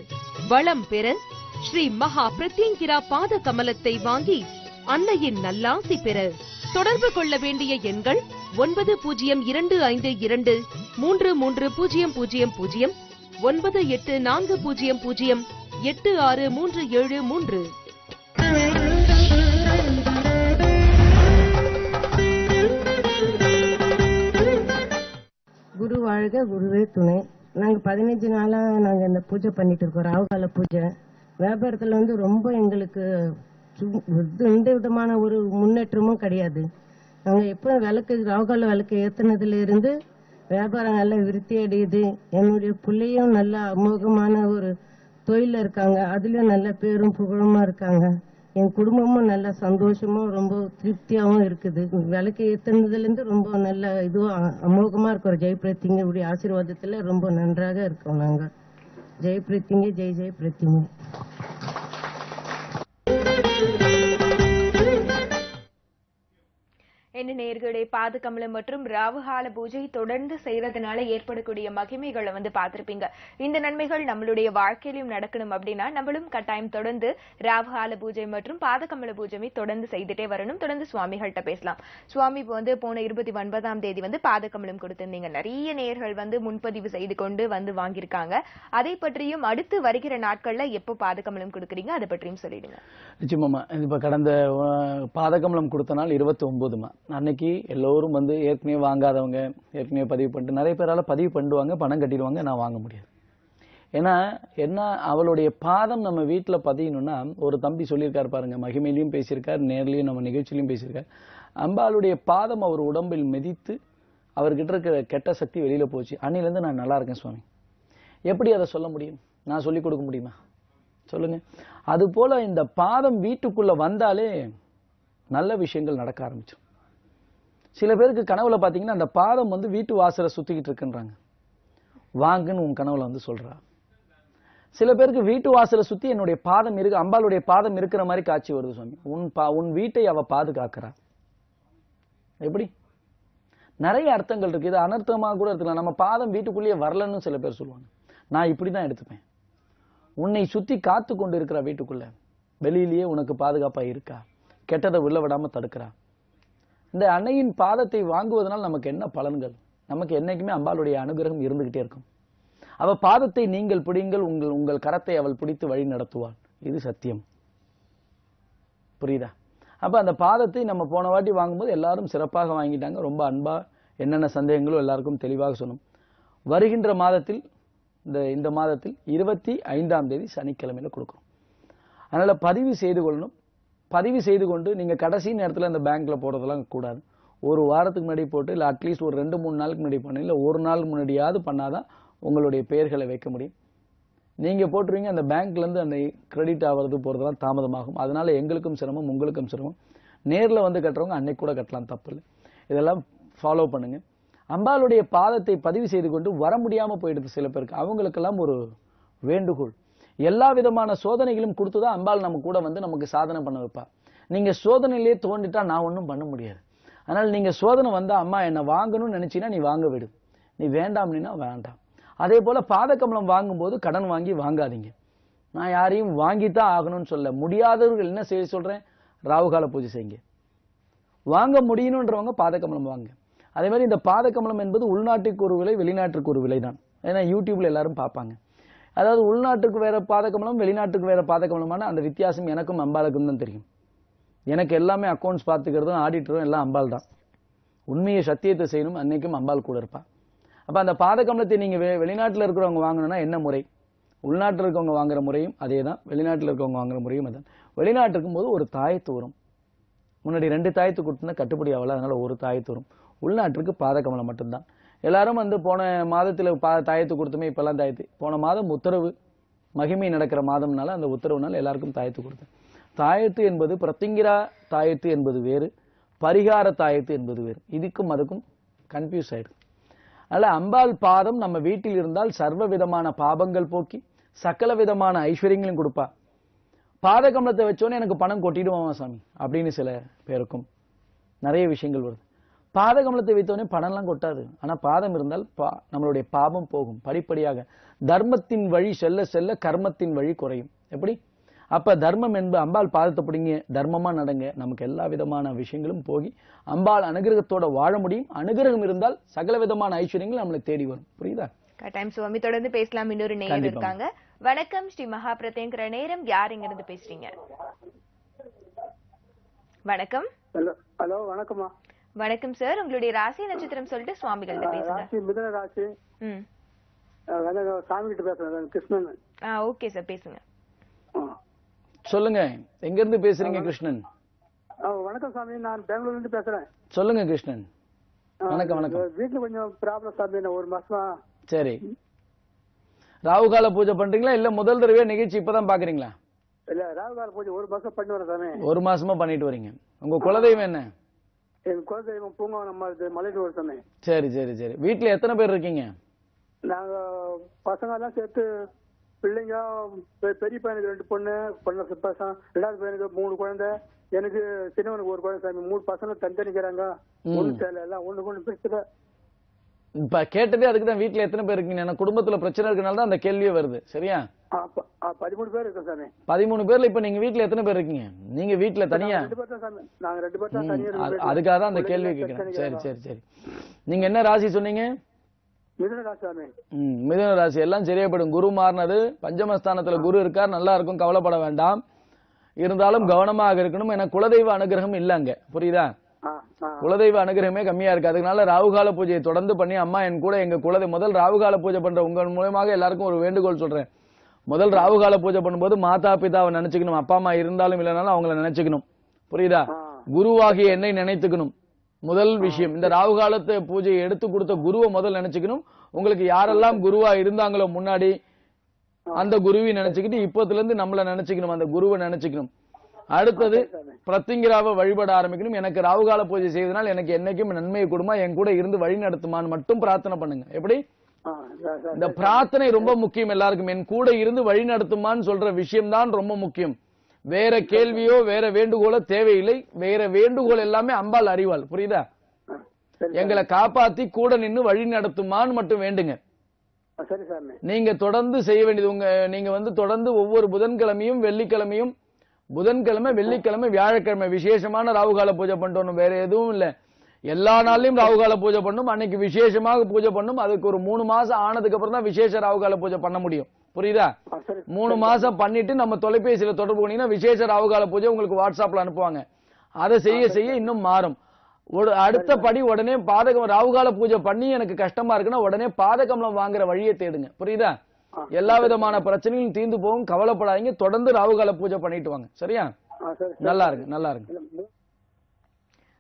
வளம் பெற ஸ்ரீ மகா பிரத்யங்கிரா பாத கமலத்தை வாங்கி அன்னையின் நல்லாசி பெற தொடர்பு கொள்ள வேண்டிய எண்கள் ஒன்பது பூஜ்ஜியம் இரண்டு ஐந்து இரண்டு மூன்று மூன்று பூஜ்ஜியம் பூஜ்ஜியம் பூஜ்ஜியம் ஒன்பது எட்டு நான்கு பூஜ்ஜியம் பூஜ்ஜியம் எட்டு ஆறு மூன்று ஏழு மூன்று. குரு வாழ்க குருவே துணை. நாங்க பதினஞ்சு நாளா நாங்க இந்த பூஜை பண்ணிட்டு இருக்கோம் ராகுகால பூஜை. வியாபாரத்துல வந்து ரொம்ப எங்களுக்கு எந்த விதமான ஒரு முன்னேற்றமும் கிடையாது. நாங்கள் எப்போ விளக்கு ராகுகால விளக்கு ஏத்துனதுல இருந்து வியாபாரம் நல்லா விருத்தி அடையுது. என்னுடைய பிள்ளையும் நல்ல அமோகமான ஒரு தொழில இருக்காங்க. அதுலயும் நல்ல பேரும் புகழுமா இருக்காங்க. என் குடும்பமும் நல்ல சந்தோஷமும் ரொம்ப திருப்தியாவும் இருக்குது. விளக்கு ஏற்றுனதுலேருந்து ரொம்ப நல்ல இதுவும் அ- அமோகமா இருக்கிறோம் ஜெயபிரத்திங்களுடைய ஆசீர்வாதத்துல ரொம்ப நன்றாக இருக்கோம் நாங்க. ஜெயபிரத்திங்க ஜெய் ஜெய் என்ன நேர்களே பாதுகமலம் மற்றும் ராவுகால பூஜை தொடர்ந்து செய்யறதுனால ஏற்படக்கூடிய மகிமைகளை வந்து பார்த்திருப்பீங்க. இந்த நன்மைகள் நம்மளுடைய வாழ்க்கையிலும் நடக்கணும் அப்படின்னா நம்மளும் கட்டாயம் தொடர்ந்து ராவுகால பூஜை மற்றும் பாதகமல பூஜை தொடர்ந்து செய்துட்டே வரணும். தொடர்ந்து சுவாமிகள்கிட்ட பேசலாம். சுவாமி இப்போ வந்து போன இருபத்தி ஒன்பதாம் தேதி வந்து பாதகமலம் கொடுத்திருந்தீங்க. நிறைய நேர்கள் வந்து முன்பதிவு செய்து கொண்டு வந்து வாங்கியிருக்காங்க. அதை பற்றியும் அடுத்து வருகிற நாட்கள்ல எப்போ பாதகமலம் கொடுக்குறீங்க? அதை பற்றியும் சொல்லிடுங்க. நிச்சயமாம்மா. இப்போ கடந்த பாதகமலம் கொடுத்த நாள் இருபத்தி ஒன்பதுமா அன்னைக்கு எல்லோரும் வந்து ஏற்கனவே வாங்காதவங்க ஏற்கனவே பதிவு பண்ணிட்டு நிறைய பேரால் பதிவு பண்ணுவாங்க பணம் கட்டிடுவாங்க நான் வாங்க முடியாது. ஏன்னா என்ன அவளுடைய பாதம் நம்ம வீட்டில் பதியணும்னா ஒரு தம்பி சொல்லியிருக்காரு பாருங்க மகிமையிலையும் பேசியிருக்கார் நேர்லையும் நம்ம நிகழ்ச்சியிலையும் பேசியிருக்கார். அம்பாளுடைய பாதம் அவர் உடம்பில் மிதித்து அவர்கிட்ட இருக்கிற கெட்ட சக்தி வெளியில் போச்சு. அன்னையிலேருந்து நான் நல்லா இருக்கேன் சுவாமி. எப்படி அதை சொல்ல முடியும்? நான் சொல்லிக் கொடுக்க முடியுமா? சொல்லுங்க. அது போல இந்த பாதம் வீட்டுக்குள்ளே வந்தாலே நல்ல விஷயங்கள் நடக்க ஆரம்பிச்சிடும். சில பேருக்கு கனவுல பாத்தீங்கன்னா அந்த பாதம் வந்து வீட்டு வாசலை சுத்திக்கிட்டு இருக்குன்றாங்க. வாங்குன்னு உன் கனவுல வந்து சொல்றா. சில பேருக்கு வீட்டு வாசலை சுத்தி என்னுடைய பாதம் இருக்கு அம்பாளுடைய பாதம் இருக்கிற மாதிரி காட்சி வருது சுவாமி. உன் பா உன் வீட்டை அவ பாதுகாக்கிறா. எப்படி? நிறைய அர்த்தங்கள் இருக்கு இது அனர்த்தமாக கூட இருக்கலாம். நம்ம பாதம் வீட்டுக்குள்ளேயே வரலன்னு சில பேர் சொல்லுவாங்க. நான் இப்படிதான் எடுத்துப்பேன். உன்னை சுத்தி காத்து கொண்டு இருக்கிற வீட்டுக்குள்ள வெளியிலேயே உனக்கு பாதுகாப்பா இருக்கா? கெட்டதை உள்ள விடாம தடுக்கிறா? இந்த அன்னையின் பாதத்தை வாங்குவதனால் நமக்கு என்ன பலன்கள்? நமக்கு என்னைக்குமே அம்பாளுடைய அனுகிரகம் இருந்துகிட்டே இருக்கும். அவ பாதத்தை நீங்கள் பிடிங்கள் உங்கள் உங்கள் கரத்தை அவள் பிடித்து வழி நடத்துவாள். இது சத்தியம். புரியுதா? அப்ப அந்த பாதத்தை நம்ம போன வாட்டி வாங்கும்போது எல்லாரும் சிறப்பாக வாங்கிட்டாங்க. ரொம்ப அன்பா என்னென்ன சந்தேகங்களும் எல்லாருக்கும் தெளிவாக சொன்னோம். வருகின்ற மாதத்தில் இந்த இந்த மாதத்தில் இருபத்தி ஐந்தாம் தேதி சனிக்கிழமையில கொடுக்குறோம். அதனால பதிவு செய்து கொள்ளணும். பதிவு செய்து கொண்டு நீங்கள் கடைசி நேரத்தில் அந்த பேங்க்கில் போடுறதெல்லாம் கூடாது. ஒரு வாரத்துக்கு முன்னாடி போட்டு இல்லை அட்லீஸ்ட் ஒரு ரெண்டு மூணு நாளுக்கு முன்னாடி பண்ணு. இல்லை ஒரு நாள் முன்னாடியாவது பண்ணாதான் உங்களுடைய பெயர்களை வைக்க முடியும். நீங்கள் போட்டுருவீங்க அந்த பேங்க்லேருந்து அந்த கிரெடிட் ஆகிறது போகிறதுலாம் தாமதமாகும். அதனால் எங்களுக்கும் சிரமம் உங்களுக்கும் சிரமம். நேரில் வந்து கட்டுறவங்க அன்னைக்கு கூட கட்டலாம் தப்பு இல்லை. இதெல்லாம் ஃபாலோ பண்ணுங்கள் அம்பாளுடைய பாதத்தை பதிவு செய்து கொண்டு வர முடியாமல் போயிடுது சில பேருக்கு. அவங்களுக்கெல்லாம் ஒரு வேண்டுகோள். எல்லா விதமான சோதனைகளும் கொடுத்து தான் அம்பாள் நம்ம கூட வந்து நமக்கு சாதனை பண்ண வைப்பா. நீங்கள் சோதனையிலே தோண்டிட்டா நான் ஒன்றும் பண்ண முடியாது. அதனால் நீங்கள் சோதனை வந்தால் அம்மா என்னை வாங்கணும்னு நினச்சின்னா நீ வாங்க விடு. நீ வேண்டாம்னா வேண்டாம். அதே போல் பாதக்கமலம் வாங்கும்போது கடன் வாங்கி வாங்காதீங்க. நான் யாரையும் வாங்கித்தான் ஆகணும்னு சொல்ல முடியாதவர்கள் என்ன செய்ய சொல்கிறேன் ராவுகால பூஜை செய்யுங்க. வாங்க முடியணுன்றவங்க பாதக்கமலம் வாங்க. அதே மாதிரி இந்த பாதக்கமலம் என்பது உள்நாட்டுக்கு ஒரு விலை வெளிநாட்டுக்கு ஒரு விலை தான் ஏன்னா யூடியூப்ல எல்லாரும் பார்ப்பாங்க. அதாவது உள்நாட்டுக்கு வேற பாதகமலம் வெளிநாட்டுக்கு வேற பாதகமலமான அந்த வித்தியாசம் எனக்கும் அம்பாளுக்கும் தான் தெரியும். எனக்கு எல்லாமே அக்கௌண்ட்ஸ் பார்த்துக்கிறதும் ஆடிட்டரும் எல்லாம் அம்பாள் தான். உண்மையை சத்தியத்தை செய்யணும் அன்னைக்கும் அம்பாள் கூட இருப்பா. அப்போ அந்த பாதகமலத்தை நீங்கள் வெ- வெளிநாட்டில் இருக்கிறவங்க வாங்கணும்னா என்ன முறை? உள்நாட்டில் இருக்கவங்க வாங்குற முறையும் அதே தான் வெளிநாட்டில் இருக்கவங்க வாங்குற முறையும் அதான். வெளிநாட்டு இருக்கும்போது ஒரு தாயத்து வரும் முன்னாடி ரெண்டு தாயத்து கொடுத்தா கட்டுப்படி ஆகல அதனால் ஒரு தாயத்து வரும் உள்நாட்டிற்கு பாதகமலம் மட்டும்தான். எல்லாரும் வந்து போன மாதத்தில் பா தாயத்து கொடுத்துமே இப்பெல்லாம் தாயத்து. போன மாதம் உத்தரவு மகிமை நடக்கிற மாதம்னால அந்த உத்தரவுனால எல்லாருக்கும் தாயத்து கொடுத்தேன். தாயத்து என்பது பிரத்திங்கிரா தாயத்து என்பது வேறு பரிகார தாயத்து என்பது வேறு. இதுக்கும் அதுக்கும் கன்ஃபியூஸ் ஆயிடுது. அதனால் அம்பாள் பாதம் நம்ம வீட்டில் இருந்தால் சர்வ விதமான பாபங்கள் போக்கி சகல விதமான ஐஸ்வர்யங்களையும் கொடுப்பா. பாதகமலத்தை வச்சோன்னே எனக்கு பணம் கொட்டிடுவான் சாமி? அப்படின்னு சில பேருக்கும் நிறைய விஷயங்கள் வருது. பாதகமலத்தை வைத்தோடனே பணம்லாம் கொட்டாது. ஆனா பாதம் இருந்தால் பா- நம்மளுடைய பாபம் போகும். படிப்படியாக. தர்மத்தின் வழி செல்ல செல்ல கர்மத்தின் வழி குறையும். எப்படி? அப்ப தர்மம் என்பது அம்பாள் பாதத்தை பிடிங்க தர்மமா நடங்க. நமக்கு எல்லா விதமான விஷயங்களும் போகி அம்பாள் அனுகிரகத்தோட வாழ முடியும். அனுகிரகம் இருந்தால் சகல விதமான ஐஸ்வர்யங்கள் நம்மளை தேடி வரும். புரியுதா? டைம் சுவாமி தொடர்ந்து பேசலாம். இன்னொரு நேயர் கண்டிப்பா. இருக்காங்க. வணக்கம். ஸ்ரீ மகா பிரத்யங்கிற நேரம் யார் இங்க இருந்து பேசுறீங்க? வணக்கம். ஹலோ ஹலோ வணக்கம்மா. வணக்கம் சார். உங்களுடைய ராசி நட்சத்திரம் சொல்லிட்டு சுவாமிகள்ட்ட பேசுங்க. ராசி மிதன ராசி. ம். சாமி கிட்ட பேசுறேன் கிருஷ்ணன். ஆ ஓகே சார் பேசுங்க. ஆ. சொல்லுங்க எங்க இருந்து பேசுறீங்க கிருஷ்ணன்? ஆ, வணக்கம் சாமி நான் பெங்களூர்ல இருந்து பேசுறேன். சொல்லுங்க கிருஷ்ணன். ஆ, வணக்கம், வணக்கம். வீட்டுல கொஞ்சம் ப்ராப்ளம் சாமி ஒரு மாசமா? சரி. ராகுகால பூஜை பண்றீங்களா இல்ல முதல் தடவையா நிகழ்ச்சி இப்பதான் பாக்குறீங்களா? இல்ல ராகுகால பூஜை ஒரு மாசம் பண்ணி வரேன் சாமி. ஒரு மாசமா பண்ணிட்டு வரீங்க. உங்க குலதெய்வம் என்ன? எங்க குலதெய்வம் பூங்கா நம்ம மலைக்கு ஒரு சாமி சரி சரி சரி. வீட்ல எத்தனை பேர் இருக்கீங்க? நாங்க பசங்க எல்லாம் சேர்த்து பிள்ளைங்க பெரிய பையனுக்கு ரெண்டு பொண்ணு பொண்ணு பசங்க ரெண்டாவது பையனுக்கு மூணு குழந்தை எனக்கு சின்னவனுக்கு ஒரு குழந்தை சாமி. மூணு பசங்க தனித்தனிக்கிறாங்க. ஒண்ணு தேவை எல்லாம் ஒண்ணு ஒண்ணு பேசுற இப்ப கேட்டதே அதுக்கு தான் வீட்ல எத்தனை பேர் இருக்கீங்க? குடும்பத்துல பிரச்சனை இருக்கனால தான் அந்த கேள்வியே வருது. சரியா? பதிமூணு பேர் இருக்கோம் சாமி. பதிமூணு பேர்ல இப்ப நீங்க வீட்ல எத்தனை பேர் இருக்கீங்க? நீங்க வீட்ல தனியா? நாங்க ரெண்டு பேர் தான் அதுக்காக தான் அந்த கேள்வி கேட்கிறேன் சரி சரி சரி. நீங்க என்ன ராசி சொன்னீங்க? மிதுன ராசி எல்லாம் சரியாப்படும் குரு மாறினது. பஞ்சமஸ்தானத்துல குரு இருக்கார். நல்லா இருக்கும். கவலைப்பட வேண்டாம். இருந்தாலும் கவனமாக இருக்கணும் ஏன்னா குலதெய்வ அனுகிரகம் இல்ல அங்க. புரியுதா. குலதெய்வ அனுகிரகமே கம்மியா இருக்கு. அதனால ராகுகால பூஜையை தொடர்ந்து பண்ணி அம்மா என் கூட எங்க குலதை முதல் ராகுகால பூஜை பண்ற உங்கள் மூலமாக எல்லாருக்கும் ஒரு வேண்டுகோள் சொல்றேன். முதல் ராகுகால பூஜை பண்ணும்போது மாதா பிதாவை நினைச்சுக்கணும். அப்பா அம்மா இருந்தாலும் இல்லைனாலும் அவங்கள நினைச்சுக்கணும். புரியுதா. குருவாகிய என்னை நினைத்துக்கணும். முதல் விஷயம் இந்த ராகு காலத்து பூஜையை எடுத்து கொடுத்த குருவை முதல் நினைச்சுக்கணும். உங்களுக்கு யாரெல்லாம் குருவா இருந்தாங்களோ முன்னாடி அந்த குருவை நினைச்சுக்கிட்டு இப்பத்துல இருந்து நம்மள நினைச்சுக்கணும் அந்த குருவை நினைச்சுக்கணும். அடுத்தது பிரத்திங்கிராவை வழிபட ஆரம்பிக்கணும். எனக்கு ராகுகால பூஜை செய்வதனால் எனக்கு என்னைக்கும் நன்மையை கொடுமா என் கூட இருந்து வழி நடத்துமான்னு மட்டும் பிரார்த்தனை பண்ணுங்க. எப்படி. இந்த பிரார்த்தனை ரொம்ப முக்கியம் எல்லாருக்கும். என் கூட இருந்து வழி நடத்துமான்னு சொல்ற விஷயம் தான் ரொம்ப முக்கியம். வேற கேள்வியோ வேற வேண்டுகோளோ தேவையில்லை. வேற வேண்டுகோள் எல்லாமே அம்பாள் அறிவாள். புரியுதா? எங்களை காப்பாத்தி கூட நின்னு வழி நடத்துமான்னு மட்டும் வேண்டுங்க. நீங்க தொடர்ந்து செய்ய வேண்டியது உங்க நீங்க வந்து தொடர்ந்து ஒவ்வொரு புதன்கிழமையும் வெள்ளிக்கிழமையும் புதன்கிழமை வெள்ளிக்கிழமை வியாழக்கிழமை விசேஷமான ராகுகால பூஜை பண்ணிட்டு வேற எதுவும் இல்ல. எல்லா நாள்லயும் ராகுகால பூஜை பண்ணும் அன்னைக்கு விசேஷமாக பூஜை பண்ணும் அதுக்கு ஒரு மூணு மாசம் ஆனதுக்கு அப்புறம் தான் விசேஷ ராகுகால பூஜை பண்ண முடியும். புரியுதா? மூணு மாசம் பண்ணிட்டு நம்ம தொலைபேசியில தொடர்பு பண்ணீங்கன்னா விசேஷ ராகுகால பூஜை உங்களுக்கு வாட்ஸ்அப்ல அனுப்புவாங்க. அதை செய்ய செய்ய இன்னும் மாறும். ஒரு அடுத்த படி உடனே பாதகம் ராகுகால பூஜை பண்ணி எனக்கு கஷ்டமா இருக்குன்னா உடனே பாதகம்லம் வாங்குற வழியை தேடுங்க. புரியுதா? எல்லா விதமான பிரச்சனைகளும் தீர்ந்து போகும். கவலைப்படாதீங்க. தொடர்ந்து ராகுகால பூஜை பண்ணிட்டு வாங்க. சரியா. நல்லா இருக்கு நல்லா இருக்கு.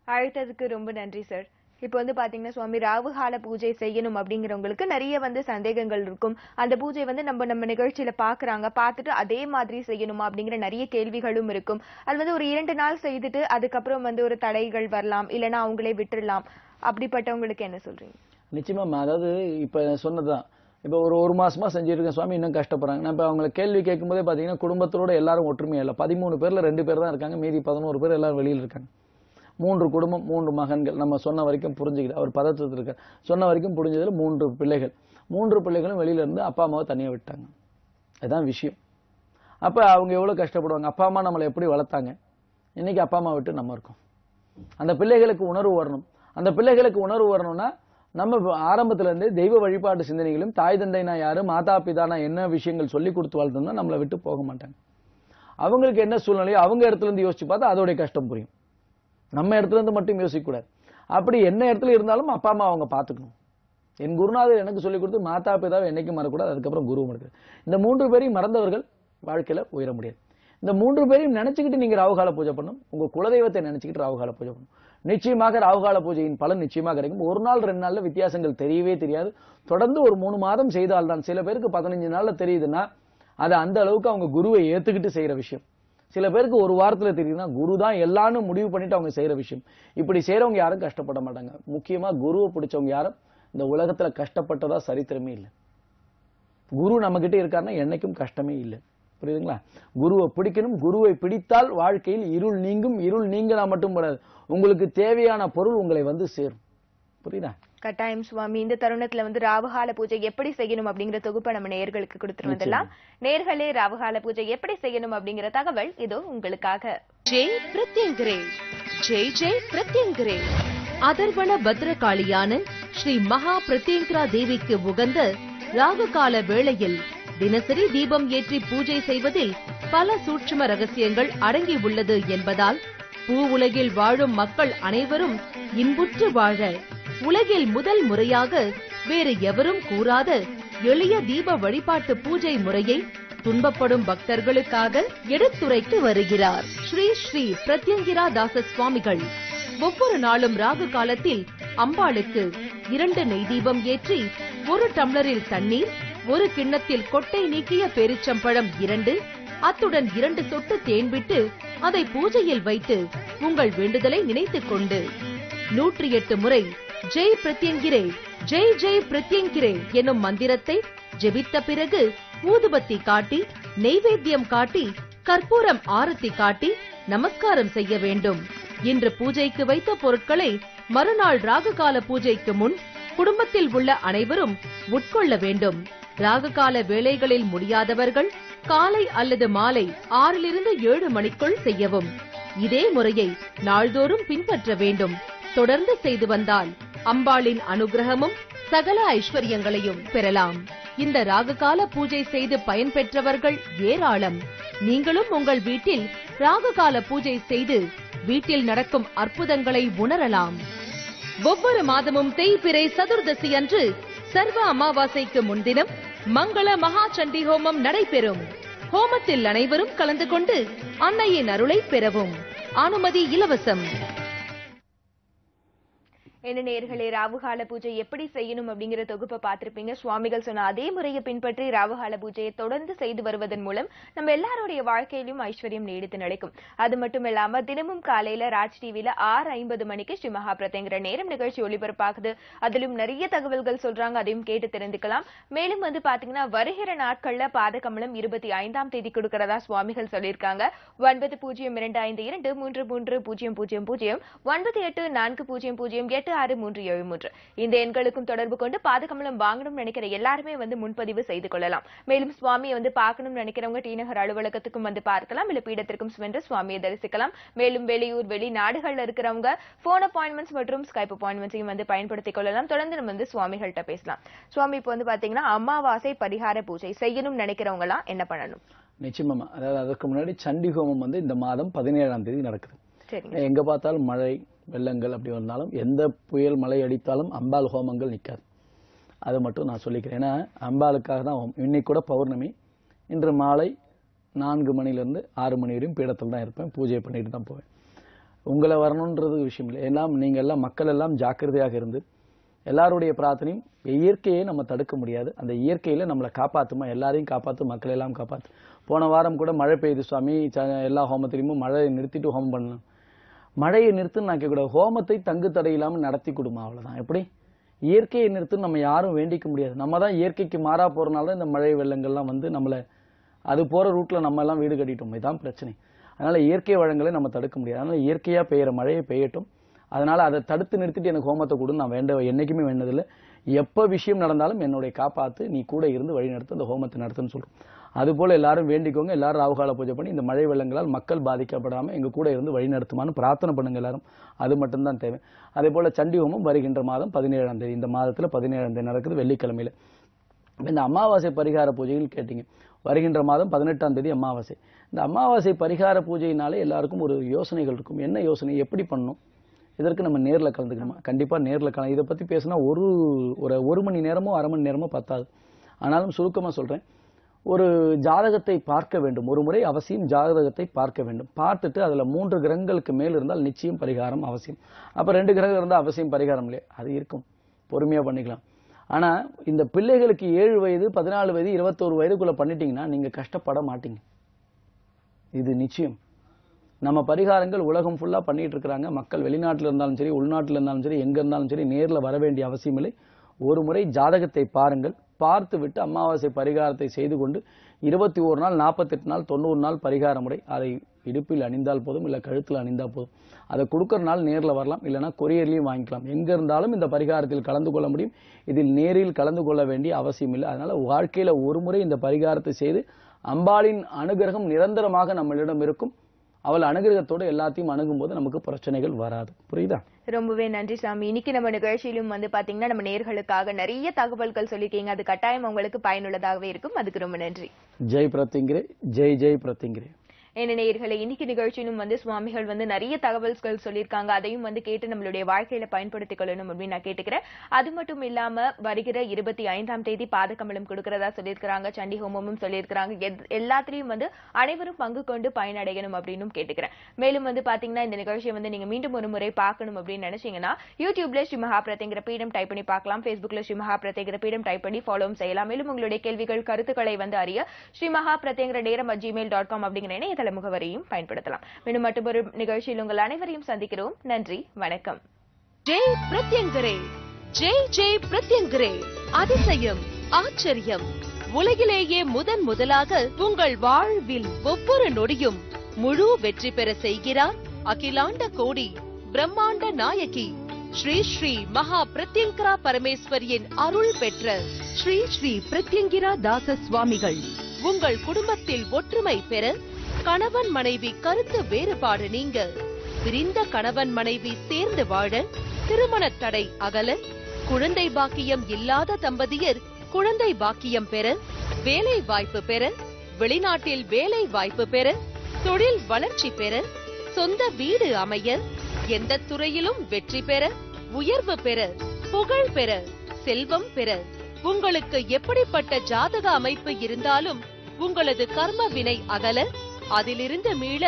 அழைத்ததுக்கு ரொம்ப நன்றி சார் இப்போ வந்து பாத்தீங்கன்னா சுவாமி ராவுகால பூஜை செய்யணும் அப்படிங்கிறவங்களுக்கு நிறைய வந்து சந்தேகங்கள் இருக்கும். அந்த பூஜை வந்து நம்ம நம்ம நிகழ்ச்சியில பாக்குறாங்க. பார்த்துட்டு அதே மாதிரி செய்யணுமா அப்படிங்கிற நிறைய கேள்விகளும் இருக்கும். அது வந்து ஒரு இரண்டு நாள் செய்துட்டு அதுக்கப்புறம் வந்து ஒரு தடைகள் வரலாம் இல்லைன்னா அவங்களே விட்டுடலாம் அப்படிப்பட்டவங்களுக்கு என்ன சொல்றீங்க? நிச்சயமா அதாவது இப்ப சொன்னதுதான். இப்போ ஒரு ஒரு மாசமா செஞ்சிருக்கேன் சுவாமி. இன்னும் கஷ்டப்படுறாங்க. நான் இப்ப அவங்களை கேள்வி கேட்கும்போதே பாத்தீங்கன்னா குடும்பத்தோட எல்லாரும் ஒற்றுமையா இல்லை. பதிமூணு பேர்ல ரெண்டு பேர் தான் இருக்காங்க. மீதி பதினோரு பேர் எல்லாரும் வெளியில இருக்காங்க. மூன்று குடும்பம் மூன்று மகன்கள். நம்ம சொன்ன வரைக்கும் புரிஞ்சுக்கிட்டு அவர் பதற்றத்தில் இருக்கார் சொன்ன வரைக்கும் புரிஞ்சதில் மூன்று பிள்ளைகள். மூன்று பிள்ளைகளும் வெளியில இருந்து அப்பா அம்மாவை தனியாக விட்டாங்க. அதுதான் விஷயம். அப்போ அவங்க எவ்வளோ கஷ்டப்படுவாங்க? அப்பா அம்மா நம்மளை எப்படி வளர்த்தாங்க? இன்றைக்கி அப்பா அம்மா விட்டு நம்ம இருக்கோம். அந்த பிள்ளைகளுக்கு உணர்வு வரணும். அந்த பிள்ளைகளுக்கு உணர்வு வரணும்னா நம்ம ஆரம்பத்திலேருந்து தெய்வ வழிபாட்டு சிந்தனைகளும் தாய் தந்தைனா யாரு மாதா பிதானா என்ன விஷயங்கள் சொல்லி கொடுத்து வாழ்ந்தோம்னா நம்மளை விட்டு போக மாட்டாங்க. அவங்களுக்கு என்ன சூழ்நிலையோ அவங்க இடத்துலேருந்து யோசிச்சு பார்த்தா அதோடைய கஷ்டம் புரியும். நம்ம இடத்துல இருந்து மட்டும் யோசிக்கக்கூடாது அப்படி என்ன இடத்துல இருந்தாலும் அப்பா அம்மா அவங்க பார்த்துக்கணும். என் குருநாதர் எனக்கு சொல்லிக் கொடுத்து மாதா பிதாவை என்னைக்கும் மறக்கூடாது அதுக்கப்புறம் குரு மறக்கிறது இந்த மூன்று பேரையும் மறந்தவர்கள் வாழ்க்கையில் உயர முடியாது. இந்த மூன்று பேரையும் நினச்சிக்கிட்டு நீங்கள் ராகுகால பூஜை பண்ணும் உங்கள் குலதெய்வத்தை நினச்சிக்கிட்டு ராகுகால பூஜை பண்ணும் நிச்சயமாக ராகுகால பூஜையின் பலன் நிச்சயமாக கிடைக்கும். ஒரு நாள் ரெண்டு நாளில் வித்தியாசங்கள் தெரியவே தெரியாது. தொடர்ந்து ஒரு மூணு மாதம் செய்தால்தான். சில பேருக்கு பதினஞ்சு நாளில் தெரியுதுன்னா அது அந்த அளவுக்கு அவங்க குருவை ஏற்றுக்கிட்டு செய்கிற விஷயம். சில பேருக்கு ஒரு வாரத்தில் தெரியுதுன்னா குரு தான் எல்லான்னு முடிவு பண்ணிட்டு அவங்க செய்கிற விஷயம். இப்படி செய்கிறவங்க யாரும் கஷ்டப்பட மாட்டாங்க. முக்கியமாக குருவை பிடிச்சவங்க யாரும் இந்த உலகத்தில் கஷ்டப்பட்டதா சரித்திரமே இல்லை. குரு நம்மக்கிட்ட இருக்காருன்னா என்றைக்கும் கஷ்டமே இல்லை. புரியுதுங்களா? குருவை பிடிக்கணும். குருவை பிடித்தால் வாழ்க்கையில் இருள் நீங்கும். இருள் நீங்கினா மட்டும் படாது உங்களுக்கு தேவையான பொருள் உங்களை வந்து சேரும். புரியுதா? கட்டாயம் சுவாமி இந்த தருணத்துல வந்து ராவுகால பூஜை எப்படி செய்யணும் அப்படிங்கிற தொகுப்பை நம்ம நேயர்களுக்கு கொடுத்துட்டு வந்துடலாம். நேர்களே ராவுகால பூஜை எப்படி செய்யணும் அப்படிங்கிற தகவல் இதோ உங்களுக்காக. ஜெய் பிரத்யங்கரே ஜெய் ஜெய் பிரத்யங்கரே. அதர்வண பத்ரகாளியான ஸ்ரீ மகா பிரத்யங்கரா தேவிக்கு உகந்த ராகுகால வேளையில் தினசரி தீபம் ஏற்றி பூஜை செய்வதில் பல சூட்சும ரகசியங்கள் அடங்கி உள்ளது என்பதால் பூ உலகில் வாழும் மக்கள் அனைவரும் இன்புற்று வாழ உலகில் முதல் முறையாக வேறு எவரும் கூறாத எளிய தீப வழிபாட்டு பூஜை முறையை துன்பப்படும் பக்தர்களுக்காக எடுத்துரைத்து வருகிறார். ஸ்ரீ ஸ்ரீ பிரத்யங்கிரா தாச சுவாமிகள் ஒவ்வொரு நாளும் ராகு காலத்தில் அம்பாளுக்கு இரண்டு நெய் தீபம் ஏற்றி ஒரு டம்ளரில் தண்ணீர் ஒரு கிண்ணத்தில் கொட்டை நீக்கிய பேரிச்சம்பழம் இரண்டு அத்துடன் இரண்டு சொட்டு தேன் விட்டு அதை பூஜையில் வைத்து உங்கள் வேண்டுதலை நினைத்துக் கொண்டு நூற்றி எட்டு முறை ஜெய் பிரத்யங்கிரே ஜெய் ஜெய் பிரத்யங்கிரே என்னும் மந்திரத்தை ஜெபித்த பிறகு ஊதுபத்தி காட்டி நெய்வேத்தியம் காட்டி கற்பூரம் ஆரத்தி காட்டி நமஸ்காரம் செய்ய வேண்டும். இன்று பூஜைக்கு வைத்த பொருட்களை மறுநாள் ராககால பூஜைக்கு முன் குடும்பத்தில் உள்ள அனைவரும் உட்கொள்ள வேண்டும். ராககால வேலைகளில் முடியாதவர்கள் காலை அல்லது மாலை ஆறிலிருந்து ஏழு மணிக்குள் செய்யவும். இதே முறையை நாள்தோறும் பின்பற்ற வேண்டும். தொடர்ந்து செய்து வந்தால் அம்பாளின் அனுகிரகமும் சகல ஐஸ்வர்யங்களையும் பெறலாம். இந்த ராகுகால பூஜை செய்து பயன்பெற்றவர்கள் ஏராளம். நீங்களும் உங்கள் வீட்டில் ராகுகால பூஜை செய்து வீட்டில் நடக்கும் அற்புதங்களை உணரலாம். ஒவ்வொரு மாதமும் தேய்பிறை சதுர்தசி அன்று சர்வ அமாவாசைக்கு முன்தினம் மங்கள மகா சண்டி ஹோமம் நடைபெறும். ஹோமத்தில் அனைவரும் கலந்து கொண்டு அன்னையின் அருளை பெறவும். அனுமதி இலவசம். என்ன நேர்களே ராவுகால பூஜை எப்படி செய்யணும் அப்படிங்கிற தொகுப்பை பார்த்திருப்பீங்க. சுவாமிகள் சொன்ன அதே முறையை பின்பற்றி ராவுகால பூஜையை தொடர்ந்து செய்து வருவதன் மூலம் நம்ம எல்லாருடைய வாழ்க்கையிலும் ஐஸ்வர்யம் நீடித்து நடக்கும். அது மட்டும் இல்லாம தினமும் காலையில ராஜ் டிவியில ஆறு ஐம்பது மணிக்கு ஸ்ரீ மகாபிரதைங்கிற நேரம் நிகழ்ச்சி ஒளிபரப்பாகுது. அதிலும் நிறைய தகவல்கள் சொல்றாங்க அதையும் கேட்டு தெரிந்துக்கலாம். மேலும் வந்து பாத்தீங்கன்னா வருகிற நாட்கள்ல பாதகமலம் இருபத்தி ஐந்தாம் தேதி கொடுக்கறதா சுவாமிகள் சொல்லியிருக்காங்க. ஒன்பது பூஜ்ஜியம் இரண்டு ஐந்து இரண்டு மூன்று மூன்று பூஜ்ஜியம் பூஜ்ஜியம் பூஜ்ஜியம் ஒன்பது எட்டு நான்கு பூஜ்ஜியம் பூஜ்ஜியம் எட்டு ஆறு மூன்று ஏழு மூன்று. இந்த எண்களுக்கும் தொடர்பு கொண்டு பாதகமலம் வாங்கணும்னு நினைக்கிற எல்லாருமே வந்து முன்பதிவு செய்து கொள்ளலாம். மேலும் சுவாமியை வந்து பார்க்கணும்னு நினைக்கிறவங்க டி நகர் அலுவலகத்துக்கும் வந்து பார்க்கலாம். இல்ல பீடத்திற்கும் சென்று சுவாமியை தரிசிக்கலாம். மேலும் வெளியூர் வெளிநாடுகள்ல இருக்கிறவங்க போன் அப்பாயின்மெண்ட்ஸ் மற்றும் ஸ்கைப் அப்பாயின்மெண்ட்ஸையும் வந்து பயன்படுத்திக் கொள்ளலாம். தொடர்ந்து நம்ம வந்து சுவாமிகள்கிட்ட பேசலாம். சுவாமி இப்போ வந்து பாத்தீங்கன்னா அமாவாசை பரிகார பூஜை செய்யணும்னு நினைக்கிறவங்க எல்லாம் என்ன பண்ணணும்? நிச்சயமா அதாவது அதற்கு முன்னாடி சண்டி ஹோமம் வந்து இந்த மாதம் பதினேழாம் தேதி நடக்குது. எங்க பார்த்தாலும் மழை வெள்ளங்கள் அப்படி வந்தாலும் எந்த புயல் மழை அடித்தாலும் அம்பாள் ஹோமங்கள் நிற்காது. அது மட்டும் நான் சொல்லிக்கிறேன். ஏன்னா அம்பாளுக்காக தான் ஹோமம். இன்னைக்கு கூட பௌர்ணமி. இன்று மாலை நான்கு மணிலேருந்து ஆறு மணி வரையும் பீடத்தில் தான் இருப்பேன். பூஜை பண்ணிட்டு தான் போவேன். உங்களை வரணுன்றது விஷயம் இல்லை. எல்லாம் நீங்கள் எல்லாம் மக்கள் எல்லாம் ஜாக்கிரதையாக இருந்து எல்லாருடைய பிரார்த்தனையும் இயற்கையை நம்ம தடுக்க முடியாது. அந்த இயற்கையில் நம்மளை காப்பாற்றுமா எல்லாரையும் காப்பாற்று மக்களை எல்லாம் காப்பாற்று போன வாரம் கூட மழை பெய்யுது சுவாமி. ச- எல்லா ஹோமத்திலையும் மழை நிறுத்திட்டு ஹோமம் பண்ணணும் மழையை நிறுத்துன்னு நான் கேட்கக்கூடாது ஹோமத்தை தங்கு தடை இல்லாமல் நடத்தி கொடுமா அவ்வளோதான் எப்படி? இயற்கையை நிறுத்துன்னு நம்ம யாரும் வேண்டிக்க முடியாது. நம்ம தான் இயற்கைக்கு மாறா போகிறனால தான் இந்த மழை வெள்ளங்கள்லாம் வந்து நம்மளை அது போகிற ரூட்டில் நம்ம எல்லாம் வீடு கட்டிட்டோம் இதுதான் பிரச்சனை. அதனால் இயற்கை வளங்களை நம்ம தடுக்க முடியாது. அதனால் இயற்கையாக பெய்கிற மழையை பெய்யட்டும். அதனால் அதை தடுத்து நிறுத்திட்டு எனக்கு ஹோமத்தை கொடுன்னு நான் வேண்ட என்றைக்குமே வேண்டதில்லை. எப்போ விஷயம் நடந்தாலும் என்னுடைய காப்பாற்று நீ கூட இருந்து வழி நடத்து அந்த ஹோமத்தை நடத்துன்னு சொல்கிறோம் அதுபோல் எல்லாரும் வேண்டிக்கோங்க. எல்லாரும் ராவுகால பூஜை பண்ணி இந்த மழை வெள்ளங்களால் மக்கள் பாதிக்கப்படாமல் எங்கள் கூட இருந்து வழிநடத்துமான்னு பிரார்த்தனை பண்ணுங்க எல்லாரும். அது மட்டும்தான் தேவை. அதே போல் சண்டி ஹோமம் வருகின்ற மாதம் பதினேழாம் தேதி. இந்த மாதத்தில் பதினேழாம் தேதி நடக்குது வெள்ளிக்கிழமையில. இந்த அமாவாசை பரிகார பூஜைகள் கேட்டீங்க. வருகின்ற மாதம் பதினெட்டாம் தேதி அமாவாசை. இந்த அமாவாசை பரிகார பூஜையினாலே எல்லாருக்கும் ஒரு யோசனைகள் இருக்கும். என்ன யோசனை? எப்படி பண்ணணும்? இதற்கு நம்ம நேரில் கலந்துக்கணுமா? கண்டிப்பாக நேரில் கல இதை பற்றி பேசினா ஒரு ஒரு ஒரு மணி நேரமோ அரை மணி நேரமோ பத்தாது. ஆனாலும் சுருக்கமாக சொல்கிறேன் ஒரு ஜாதகத்தை பார்க்க வேண்டும். ஒரு முறை அவசியம் ஜாதகத்தை பார்க்க வேண்டும். பார்த்துட்டு அதில் மூன்று கிரகங்களுக்கு மேல் இருந்தால் நிச்சயம் பரிகாரம் அவசியம். அப்போ ரெண்டு கிரகம் இருந்தால் அவசியம் பரிகாரம் இல்லையா? அது இருக்கும். பொறுமையாக பண்ணிக்கலாம். ஆனால் இந்த பிள்ளைகளுக்கு ஏழு வயது பதினாலு வயது இருபத்தோரு வயதுக்குள்ளே பண்ணிட்டீங்கன்னா நீங்கள் கஷ்டப்பட மாட்டீங்க. இது நிச்சயம். நம்ம பரிகாரங்கள் உலகம் ஃபுல்லாக பண்ணிகிட்டு இருக்கிறாங்க. மக்கள் வெளிநாட்டில் இருந்தாலும் சரி உள்நாட்டில் இருந்தாலும் சரி எங்கே இருந்தாலும் சரி நேரில் வர வேண்டிய அவசியம் இல்லை ஒரு முறை ஜாதகத்தை பாருங்கள். பார்த்து விட்டு அமாவாசை பரிகாரத்தை செய்து கொண்டு இருபத்தி ஒரு நாள் நாற்பத்தெட்டு நாள் தொண்ணூறு நாள் பரிகார முறை அதை இடுப்பில் அணிந்தால் போதும் இல்லை கழுத்தில் அணிந்தால் போதும். அதை கொடுக்குற நாள் நேரில் வரலாம் இல்லைன்னா கொரியர்லேயும் வாங்கிக்கலாம். எங்கே இருந்தாலும் இந்த பரிகாரத்தில் கலந்து கொள்ள முடியும். இதில் நேரில் கலந்து கொள்ள வேண்டிய அவசியம் இல்லை. அதனால் வாழ்க்கையில் ஒரு முறை இந்த பரிகாரத்தை செய்து அம்பாளின் அனுகிரகம் நிரந்தரமாக நம்மளிடம் இருக்கும். அவள் அனுகிரகத்தோடு எல்லாத்தையும் அணுகும்போது நமக்கு பிரச்சனைகள் வராது. புரியுதா? ரொம்பவே நன்றி சாமி. இன்னைக்கு நம்ம நிகழ்ச்சியிலும் வந்து பாத்தீங்கன்னா நம்ம நேர்களுக்காக நிறைய தகவல்கள் சொல்லிருக்கீங்க அது கட்டாயம் உங்களுக்கு பயனுள்ளதாகவே இருக்கும். அதுக்கு ரொம்ப நன்றி. ஜெய் பிரத்திங்கிரே ஜெய் ஜெய் பிரத்திங்கிரே. என்ன நேயர்களை இன்னைக்கு நிகழ்ச்சியிலும் வந்து சுவாமிகள் வந்து நிறைய தகவல்கள் சொல்லியிருக்காங்க. அதையும் வந்து கேட்டு நம்மளுடைய வாழ்க்கையில பயன்படுத்திக் கொள்ளணும் அப்படின்னு நான் கேட்டுக்கிறேன். அது மட்டும் இல்லாம வருகிற இருபத்தி ஐந்தாம் தேதி பாதகமலம் கொடுக்கறதா சொல்லியிருக்கிறாங்க சண்டி ஹோமமும் சொல்லியிருக்கிறாங்க. எத்- வந்து அனைவரும் பங்கு கொண்டு பயனடையணும் அப்படின்னு கேட்டுக்கிறேன். மேலும் வந்து பாத்தீங்கன்னா இந்த நிகழ்ச்சியை வந்து நீங்க மீண்டும் ஒரு முறை பார்க்கணும் அப்படின்னு நினைச்சீங்கன்னா யூடியூப்ல ஸ்ரீ மகாபிரதிங்கிற பீடம் டைப் பண்ணி பார்க்கலாம். ஃபேஸ்புக்ல ஸ்ரீ மகாபிரதிங்கிற பீடம் டைப் பண்ணி ஃபாலோவும் செய்யலாம். மேலும் உங்களுடைய கேள்விகள் கருத்துக்களை வந்து அறிய ஸ்ரீ மகாபிரதைங்கிற நேரம் ஜிமெயில் டாட் காம் அப்படிங்கிற இணையதள முகவரியும் பயன்படுத்தலாம். மீண்டும் மற்றொரு நிகழ்ச்சியில் உங்கள் அனைவரையும் சந்திக்கிறோம். நன்றி வணக்கம். ஜெய் பிரத்யங்கரே. ஜெய் ஜெய் பிரத்யங்கரே. அதிசயம் ஆச்சரியம். உலகிலேயே முதன் முதலாக உங்கள் வாழ்வில் ஒவ்வொரு நொடியும் முழு வெற்றி பெற செய்கிறார் அகிலாண்ட கோடி பிரம்மாண்ட நாயகி. ஸ்ரீ ஸ்ரீ மகா பிரத்யங்கரா பரமேஸ்வரியின் அருள் பெற்ற ஸ்ரீ ஸ்ரீ பிரத்யங்கிரா தாச சுவாமிகள். உங்கள் குடும்பத்தில் ஒற்றுமை பெற கணவன் மனைவி கருத்து வேறுபாடு நீங்க. பிரிந்த கணவன் மனைவி சேர்ந்து வாழ திருமண தடை அகல குழந்தை பாக்கியம் இல்லாத தம்பதியர் குழந்தை பாக்கியம் பெற வேலை வாய்ப்பு பெற வெளிநாட்டில் வேலை வாய்ப்பு பெற தொழில் வளர்ச்சி பெற சொந்த வீடு அமைய எந்த துறையிலும் வெற்றி பெற உயர்வு பெற புகழ் பெற செல்வம் பெற உங்களுக்கு எப்படிப்பட்ட ஜாதக அமைப்பு இருந்தாலும் உங்களது கர்ம வினை அகல அதிலிருந்து மீள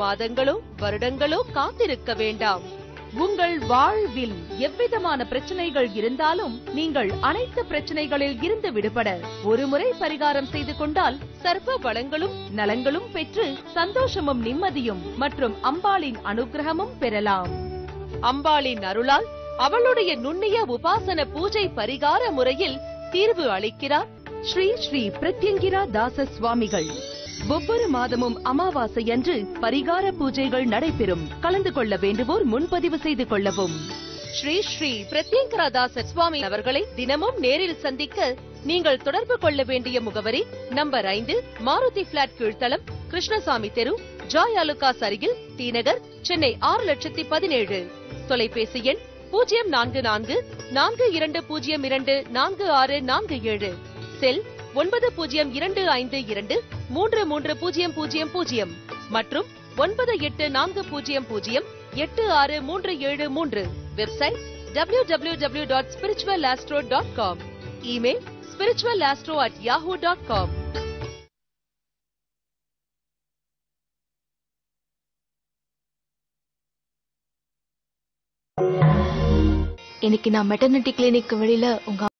மாதங்களோ வருடங்களோ காத்திருக்க வேண்டாம். உங்கள் வாழ்வில் எவ்விதமான பிரச்சனைகள் இருந்தாலும் நீங்கள் அனைத்து பிரச்சனைகளில் இருந்து விடுபட ஒருமுறை பரிகாரம் செய்து கொண்டால் சர்வ வளங்களும் நலங்களும் பெற்று சந்தோஷமும் நிம்மதியும் மற்றும் அம்பாளின் அனுகிரகமும் பெறலாம். அம்பாளின் அருளால் அவளுடைய நுண்ணிய உபாசன பூஜை பரிகார முறையில் தீர்வு அளிக்கிறார் ஸ்ரீ ஸ்ரீ பிரத்யங்கிரா தாச சுவாமிகள். ஒவ்வொரு மாதமும் அமாவாசை அன்று பரிகார பூஜைகள் நடைபெறும். கலந்து கொள்ள வேண்டுவோர் முன்பதிவு செய்து கொள்ளவும். ஸ்ரீ ஸ்ரீ பிரத்யங்கரா தாச சுவாமி அவர்களை தினமும் நேரில் சந்திக்க நீங்கள் தொடர்பு கொள்ள வேண்டிய முகவரி நம்பர் ஐந்து மாருதி பிளாட் கீழ்த்தளம் கிருஷ்ணசாமி தெரு ஜாய் அலுகாஸ் அருகில் டி சென்னை ஆறு லட்சத்தி பதினேழு. தொலைபேசி எண் பூஜ்ஜியம் நான்கு நான்கு நான்கு இரண்டு பூஜ்ஜியம் இரண்டு நான்கு ஆறு நான்கு ஏழு. செல் ஒன்பது பூஜ்ஜியம் இரண்டு ஐந்து இரண்டு மூன்று மூன்று பூஜ்ஜியம் பூஜ்ஜியம் பூஜ்ஜியம் மற்றும் ஒன்பது எட்டு நான்கு பூஜ்ஜியம் பூஜ்ஜியம் எட்டு ஆறு மூன்று ஏழு மூன்று. Website W W W dot spiritual astro dot com email spiritual astro at Yahoo dot com இன்னைக்கு நான் மெட்டர்னிட்டி கிளினிக் வெளியில உங்க